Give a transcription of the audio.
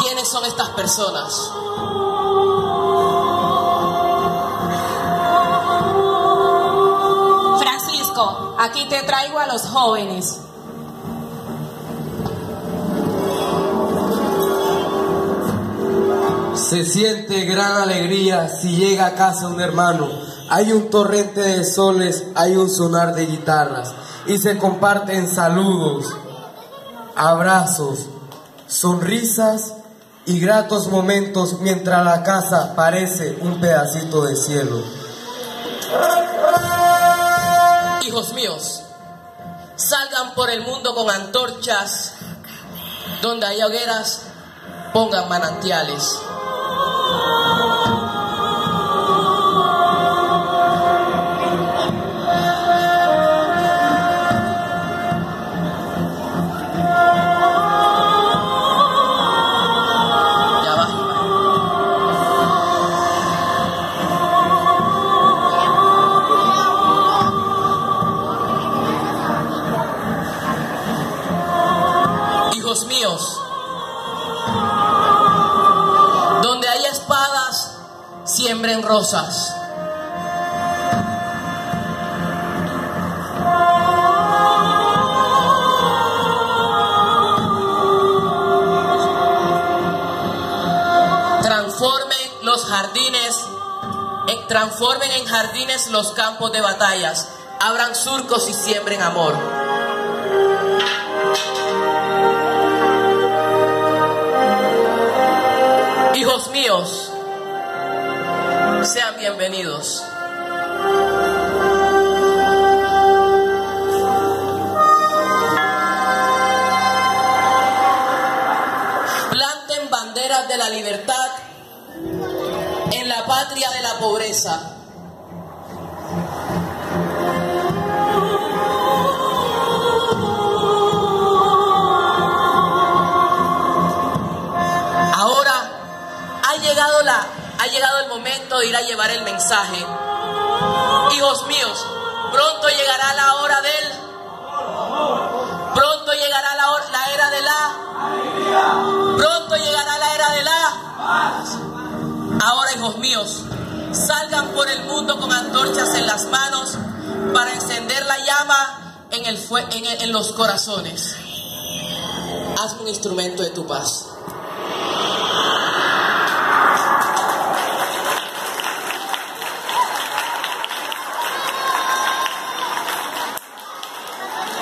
¿quiénes son estas personas? Francisco, aquí te traigo a los jóvenes. Se siente gran alegría si llega a casa un hermano. Hay un torrente de soles, hay un sonar de guitarras y se comparten saludos, abrazos, sonrisas y gratos momentos mientras la casa parece un pedacito de cielo. Hijos míos, salgan por el mundo con antorchas, donde hay hogueras, pongan manantiales. Hijos míos, donde hay espadas, siembren rosas. Transformen los jardines, transformen en jardines los campos de batallas, abran surcos y siembren amor. Hijos míos, sean bienvenidos. Planten banderas de la libertad en la patria de la pobreza. Llegado, la, ha llegado el momento de ir a llevar el mensaje. Hijos míos, pronto llegará la hora del... Pronto llegará la, hor- la era de la... Pronto llegará la era de la... Ahora, hijos míos, salgan por el mundo con antorchas en las manos para encender la llama en, el en el- en los corazones. Hazme un instrumento de tu paz.